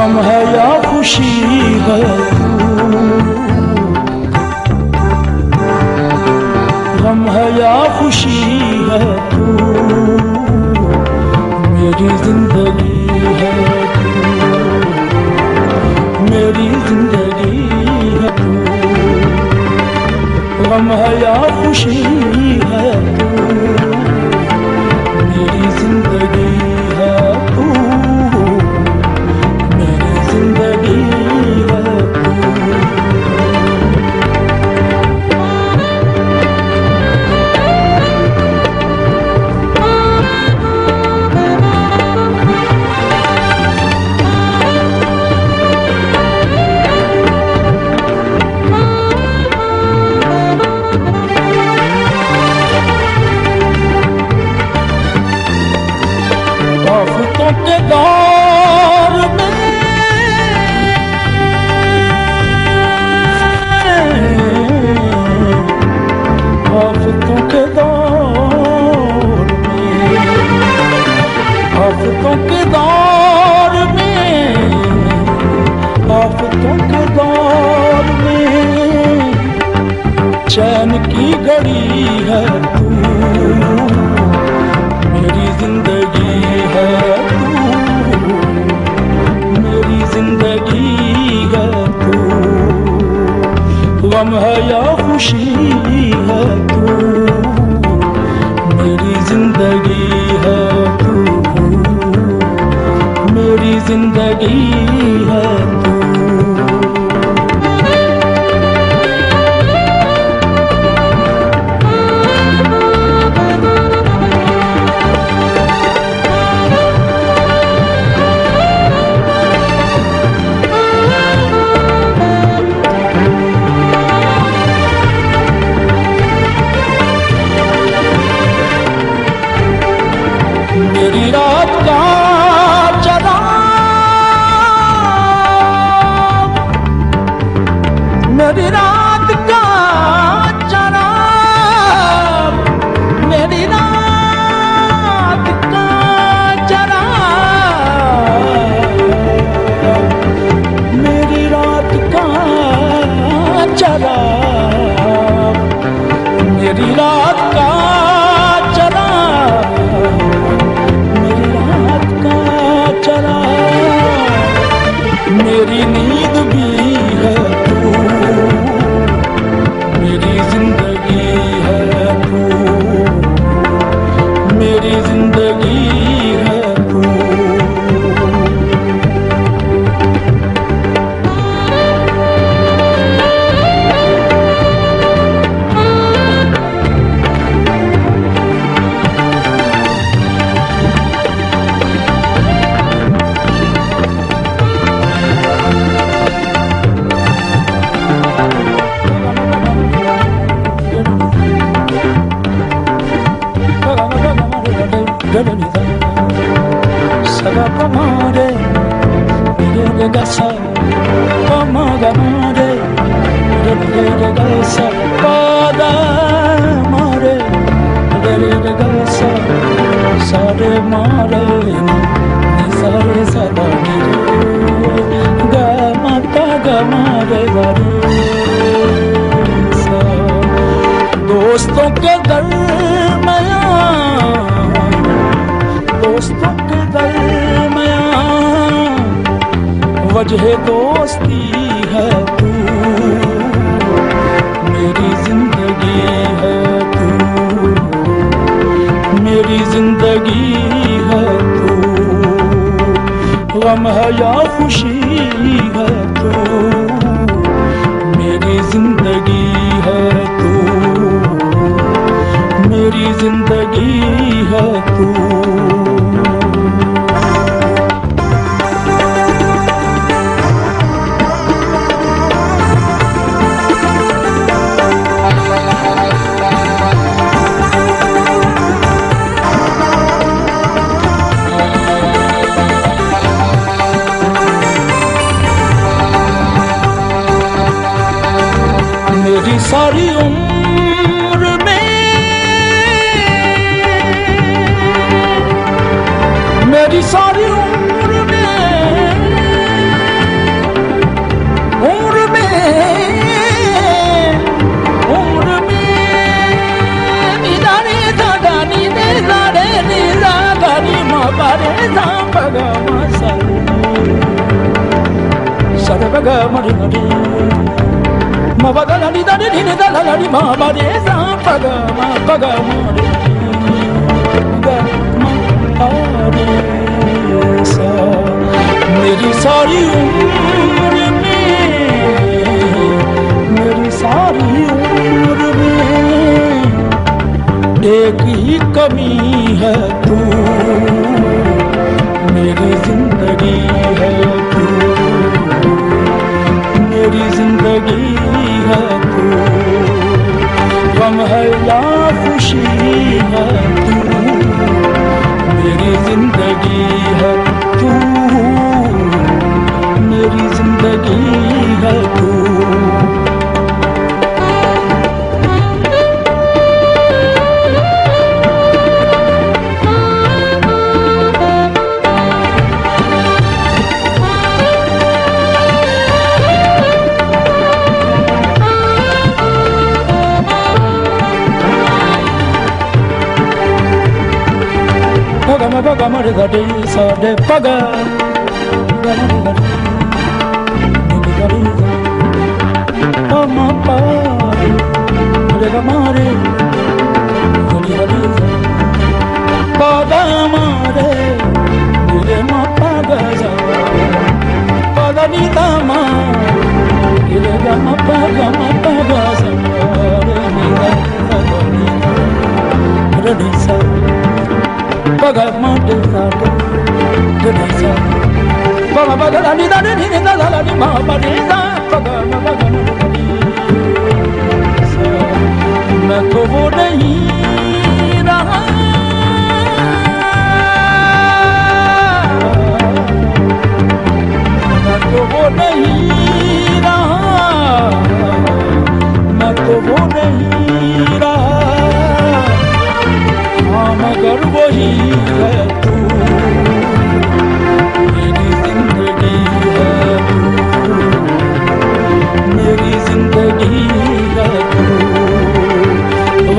غم ہے یا خوشی ہے غم ہے یا خوشی ہے میری زندگی ہے میری زندگی ہے غم ہے یا خوشی ہے میری زندگی آفتوں کے دور میں۔ آفتوں کے دور میں آفتوں کے دور میں آفتوں کے دور میں۔ چین کی گھڑی ہے تو غم ہے یا خوشی ہے تو؟ میری زندگی ہے تو؟ میری زندگی ہے تو؟ اور رات کا چلا میری رات کا چلا میری رات کا چلا مگر گے گا سا گرے دل گا سا سر مارے سر سدا دے دو گا ما گا مارے گرو دوست کر وجہ دوستی ہے تو میری زندگی ہے تو میری زندگی ہے تو غم ہے یا خوشی ہے تو میری زندگی ہے تو میری زندگی ہے تو میری ساری di da di di da la la di ma ba de sa pa ga ma pa ga ma de ga ma pa de sa meri sari umr mein میری ساری میری ساری ایک ہی کمی ہے تو میری زندگی ہے ගමට ගටයි සඩ පග. ගම පා ගමාරේ میں تو وہ نہیں رہا، میں تو وہ نہیں رہا۔ میں تو وہ نہیں رہا ہاں مگر وہی ہے۔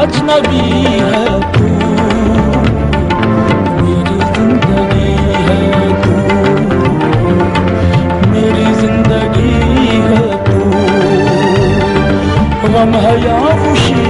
اجنبی ہے تو، میری زندگی ہے تو، میری زندگی ہے تو۔ غم ہے یا خوشی